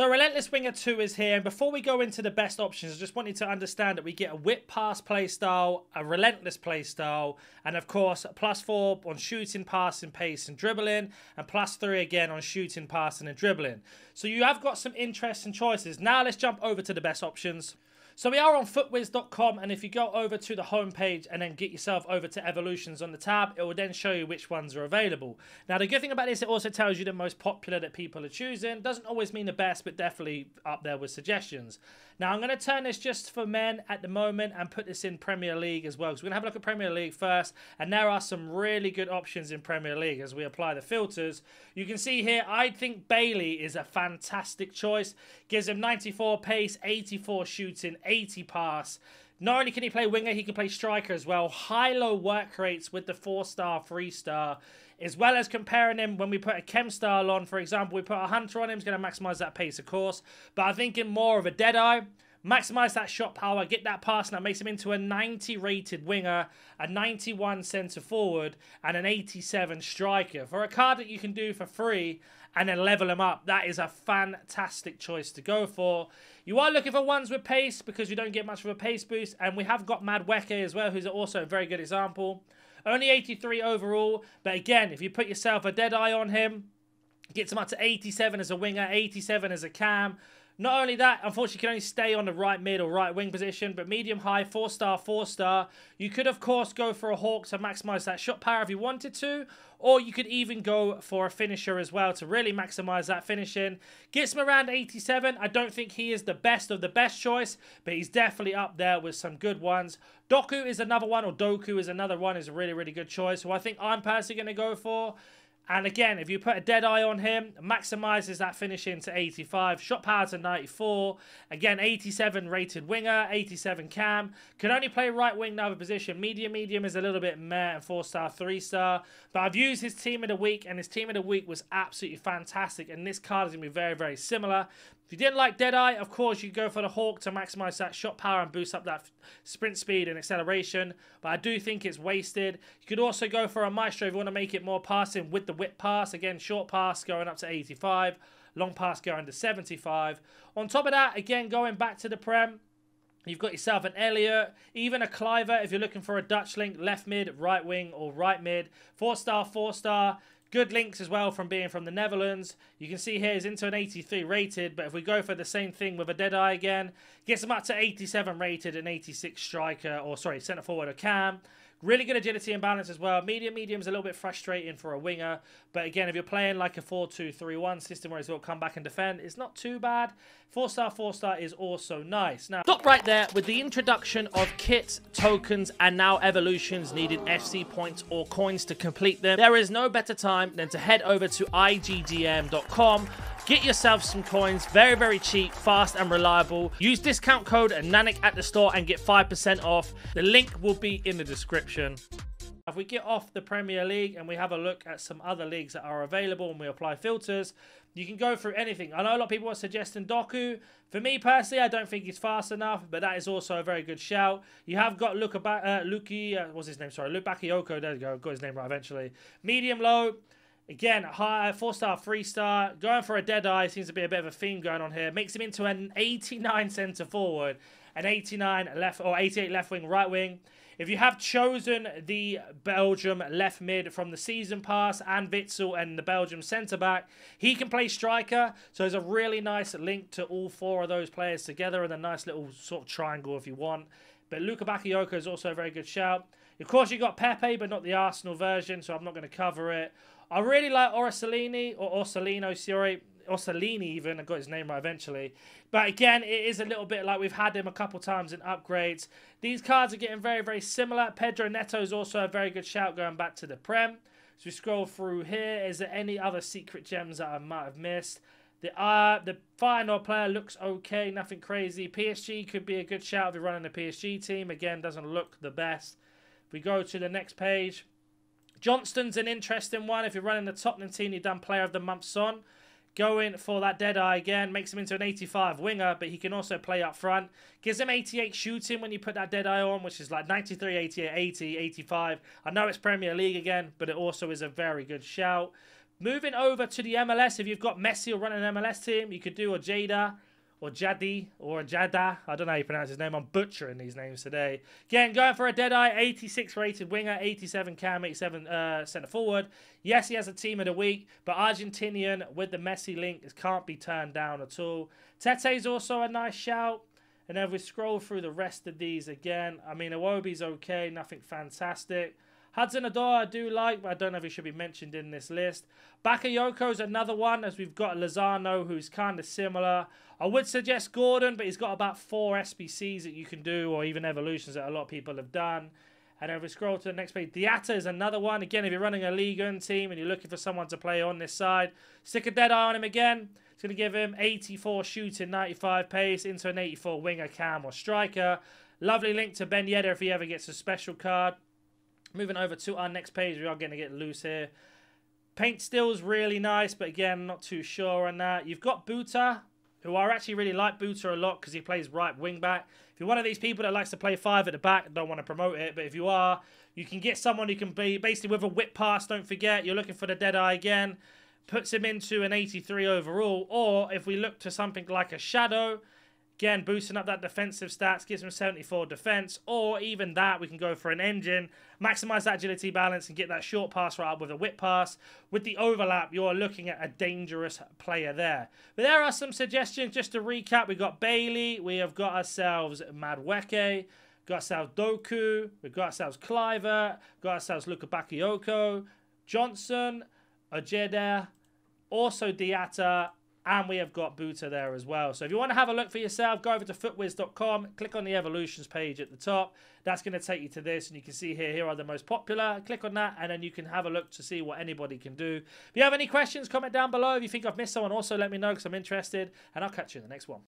So Relentless Winger 2 is here, and before we go into the best options, I just wanted to understand that we get a whip pass playstyle, a relentless playstyle, and of course, plus 4 on shooting, passing, pace, and dribbling, and plus 3 again on shooting, passing, and dribbling. So you have got some interesting choices. Now let's jump over to the best options. So we are on futwiz.com and if you go over to the homepage and then get yourself over to evolutions on the tab, it will then show you which ones are available. Now the good thing about this, it also tells you the most popular that people are choosing. Doesn't always mean the best, but definitely up there with suggestions. Now I'm going to turn this just for men at the moment and put this in Premier League as well. Because we're going to have a look at Premier League first. And there are some really good options in Premier League as we apply the filters. You can see here, I think Bailey is a fantastic choice. Gives him 94 pace, 84 shooting, 80 pass. Not only can he play winger, he can play striker as well. High-low work rates with the 4-star, 3-star. As well as comparing him when we put a chem style on, for example, we put a hunter on him, he's going to maximize that pace, of course. But I think in more of a Deadeye. Maximize that shot power, get that pass, that makes him into a 90 rated winger, a 91 centre forward, and an 87 striker. For a card that you can do for free and then level him up, that is a fantastic choice to go for. You are looking for ones with pace because you don't get much of a pace boost, and we have got Madueke as well, who's also a very good example. Only 83 overall, but again, if you put yourself a dead eye on him, gets him up to 87 as a winger, 87 as a cam, not only that, unfortunately, you can only stay on the right mid or right wing position, but medium high, four star, four star. You could, of course, go for a Hawk to maximize that shot power if you wanted to, or you could even go for a finisher as well to really maximize that finishing. Gets him around 87. I don't think he is the best of the best choice, but he's definitely up there with some good ones. Doku is another one, or Doku is another one, is a really, really good choice, who I think I'm personally going to go for. And again, if you put a dead eye on him, maximizes that finishing to 85. Shot power to 94. Again, 87 rated winger, 87 cam. Can only play right wing, no other position. Medium, medium is a little bit meh and 4 star, 3 star. But I've used his team of the week, and his team of the week was absolutely fantastic. And this card is going to be very, very similar. If you didn't like Deadeye, of course, you go for the Hawk to maximize that shot power and boost up that sprint speed and acceleration. But I do think it's wasted. You could also go for a Maestro if you want to make it more passing with the whip pass. Again, short pass going up to 85. Long pass going to 75. On top of that, again, going back to the Prem, You've got yourself an Elliott, even a Kluivert if you're looking for a Dutch link, left mid, right wing, or right mid. Four star, four star. Good links as well from being from the Netherlands. You can see here he's into an 83 rated, but if we go for the same thing with a Deadeye again, gets him up to 87 rated and 86 striker, or sorry, centre forward or cam. Really good agility and balance as well. Medium, medium is a little bit frustrating for a winger. But again, if you're playing like a 4-2-3-1 system where he's got to come back and defend, it's not too bad. 4-star, 4-star is also nice. Now, stop right there with the introduction of kits, tokens, and now evolutions needed FC points or coins to complete them. There is no better time than to head over to IGDM.com Get yourself some coins, very, very cheap, fast, and reliable. Use discount code NANNIK at the store and get 5% off. The link will be in the description. If we get off the Premier League and we have a look at some other leagues that are available and we apply filters, you can go through anything. I know a lot of people are suggesting Doku. For me personally, I don't think he's fast enough, but that is also a very good shout. You have got Luka uh, Luki, uh, what's his name? Sorry, Luke. There you go. Got his name right eventually. Medium low. Again, high, four star, three star. Going for a dead eye seems to be a bit of a theme going on here. Makes him into an 89 centre forward, an 89 left or 88 left wing, right wing. If you have chosen the Belgium left mid from the season pass and Witsel and the Belgium centre back, he can play striker. So there's a really nice link to all four of those players together and a nice little sort of triangle if you want. But Luka Bakayoko is also a very good shout. Of course, you've got Pepe, but not the Arsenal version, so I'm not going to cover it. I really like Orsolini, or Orsolino, sorry. Orsolini even, I got his name right eventually. But again, it is a little bit like we've had him a couple times in upgrades. These cards are getting very, very similar. Pedro Neto is also a very good shout going back to the Prem. So we scroll through here. Is there any other secret gems that I might have missed? The uh, the final player looks okay, nothing crazy. PSG could be a good shout if you're running a PSG team. Again, doesn't look the best. We go to the next page. Johnson's an interesting one. If you're running the Tottenham team, you've done Player of the Month Son. Going for that dead eye again, makes him into an 85 winger, but he can also play up front. Gives him 88 shooting when you put that dead eye on, which is like 93, 88, 80, 85. I know it's Premier League again, but it also is a very good shout. Moving over to the MLS, if you've got Messi or running an MLS team, you could do a Jada or Jadi or Jada. I don't know how you pronounce his name. I'm butchering these names today. Again, going for a Deadeye, 86 rated winger, 87 cam, 87 uh, centre forward. Yes, he has a team of the week, but Argentinian with the Messi link can't be turned down at all. Tete's also a nice shout. And then we scroll through the rest of these again. I mean, Iwobi's okay, nothing fantastic. Hudson Odoi I do like, but I don't know if he should be mentioned in this list. Bakayoko's another one, as we've got Lozano, who's kind of similar. I would suggest Gordon, but he's got about four SBCs that you can do, or even evolutions that a lot of people have done. And if we scroll to the next page, Diatta is another one. Again, if you're running a League 1 team and you're looking for someone to play on this side, stick a dead eye on him again. It's going to give him 84 shooting, 95 pace, into an 84 winger, cam, or striker. Lovely link to Ben Yedder if he ever gets a special card. Moving over to our next page, we are going to get loose here. Paint still's really nice, but again, not too sure on that. You've got Buta, who I actually really like Buta a lot because he plays right wing back. If you're one of these people that likes to play five at the back, don't want to promote it, but if you are, you can get someone who can be basically with a whip pass, don't forget, you're looking for the dead eye again, puts him into an 83 overall, or if we look to something like a Shadow, Again, boosting up that defensive stats, gives him 74 defense, or even that, we can go for an engine, maximize that agility balance, and get that short pass right up with a whip pass. With the overlap, you're looking at a dangerous player there. But there are some suggestions, just to recap. We've got Bailey, we have got ourselves Madueke, got ourselves Doku, we've got ourselves Kluivert, got ourselves Luka Bakayoko, Johnson, Ojeda, also Diatta, and we have got Buta there as well. So if you want to have a look for yourself, go over to futwiz.com, click on the evolutions page at the top. That's going to take you to this, and you can see here, here are the most popular. Click on that, and then you can have a look to see what anybody can do. If you have any questions, comment down below. If you think I've missed someone, also let me know because I'm interested, and I'll catch you in the next one.